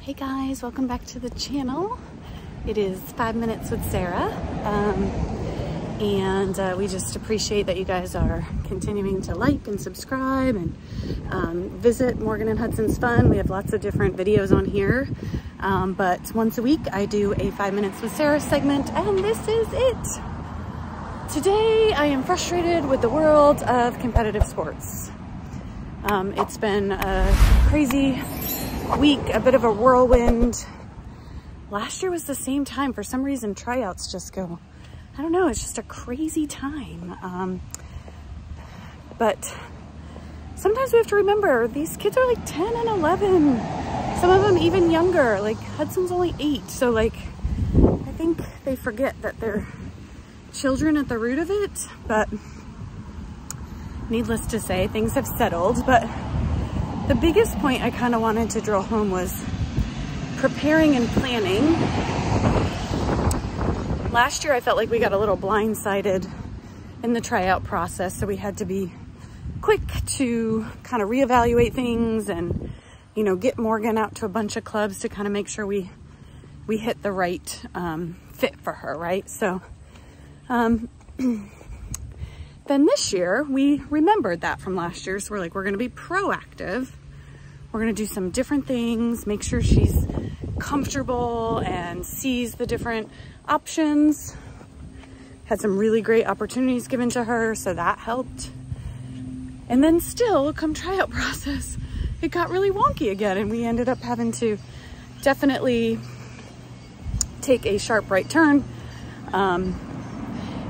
Hey guys, welcome back to the channel. It is Five Minutes with Sarah. Um, and uh, we just appreciate that you guys are continuing to like and subscribe and um, visit Morgan and Hudson's Fun. We have lots of different videos on here. Um, but once a week I do a Five Minutes with Sarah segment and this is it. Today I am frustrated with the world of competitive sports. Um, it's been a crazy week, a bit of a whirlwind. Last year was the same time. For some reason, tryouts just go, I don't know, it's just a crazy time. Um, but sometimes we have to remember these kids are like 10 and 11. Some of them even younger, like Hudson's only eight. So like, I think they forget that they're children at the root of it, but needless to say, things have settled. But the biggest point I kind of wanted to drill home was preparing and planning. Last year, I felt like we got a little blindsided in the tryout process, so we had to be quick to kind of reevaluate things and, you know, get Morgan out to a bunch of clubs to kind of make sure we we hit the right um, fit for her, right? So um, then this year, we remembered that from last year. So we're like, we're going to be proactive. We're to do some different things, make sure she's comfortable and sees the different options. Had some really great opportunities given to her, so that helped. And then still, come tryout process, it got really wonky again, and we ended up having to definitely take a sharp right turn. Um,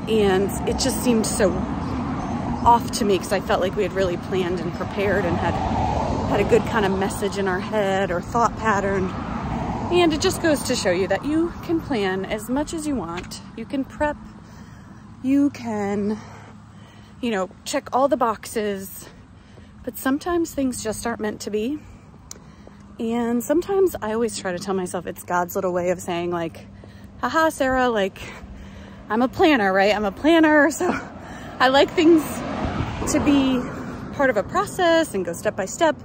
and it just seemed so off to me because I felt like we had really planned and prepared and had had a good kind of message in our head or thought pattern. And it just goes to show you that you can plan as much as you want. You can prep, you can, you know, check all the boxes, but sometimes things just aren't meant to be. And sometimes I always try to tell myself it's God's little way of saying like, haha, Sarah, like, I'm a planner, right? I'm a planner, so I like things to be part of a process and go step by step.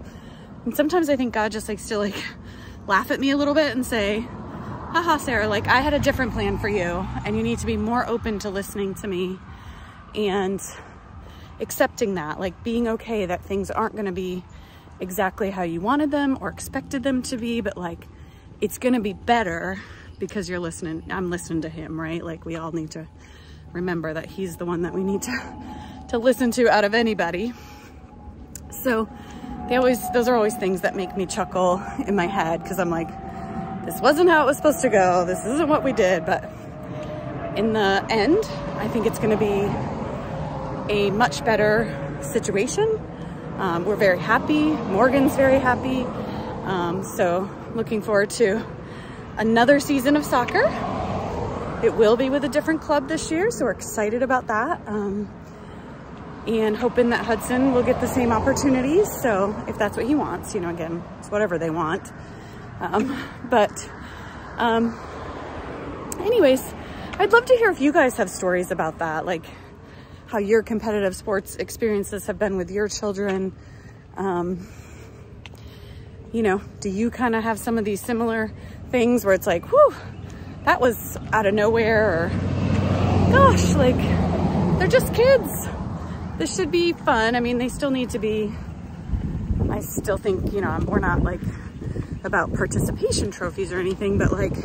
And sometimes I think God just likes to like laugh at me a little bit and say, haha, Sarah, like I had a different plan for you and you need to be more open to listening to me and accepting that, like being okay that things aren't going to be exactly how you wanted them or expected them to be, but like it's going to be better because you're listening. I'm listening to him, right? Like we all need to remember that he's the one that we need to, to listen to out of anybody. So they always, those are always things that make me chuckle in my head because I'm like, this wasn't how it was supposed to go. This isn't what we did. But in the end, I think it's going to be a much better situation. Um, we're very happy. Morgan's very happy. Um, so looking forward to another season of soccer. It will be with a different club this year, so we're excited about that. Um, and hoping that Hudson will get the same opportunities. So if that's what he wants, you know, again, it's whatever they want. Um, but um, anyways, I'd love to hear if you guys have stories about that, like how your competitive sports experiences have been with your children. Um, you know, do you kind of have some of these similar things where it's like, whew, that was out of nowhere or gosh, like they're just kids. This should be fun. I mean, they still need to be, I still think, you know, we're not like about participation trophies or anything, but like,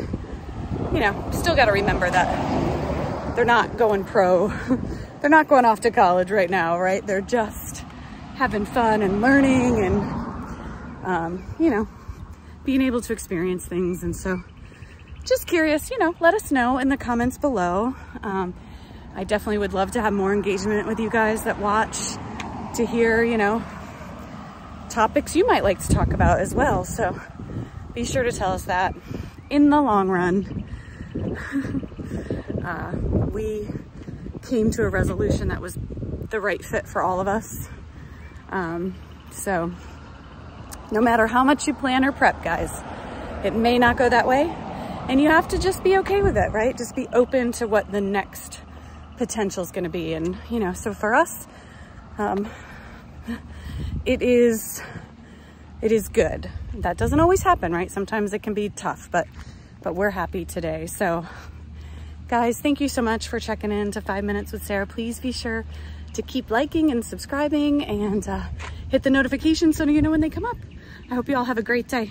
you know, still got to remember that they're not going pro. they're not going off to college right now, right? They're just having fun and learning and, um, you know, being able to experience things. And so just curious, you know, let us know in the comments below. Um, I definitely would love to have more engagement with you guys that watch to hear, you know, topics you might like to talk about as well. So be sure to tell us that in the long run, uh, we came to a resolution that was the right fit for all of us. Um, so no matter how much you plan or prep, guys. It may not go that way. And you have to just be okay with it, right? Just be open to what the next potential is going to be. And, you know, so for us, um, it is it is good. That doesn't always happen, right? Sometimes it can be tough, but, but we're happy today. So guys, thank you so much for checking in to Five Minutes with Sarah. Please be sure to keep liking and subscribing and uh, hit the notification so you know when they come up. I hope you all have a great day.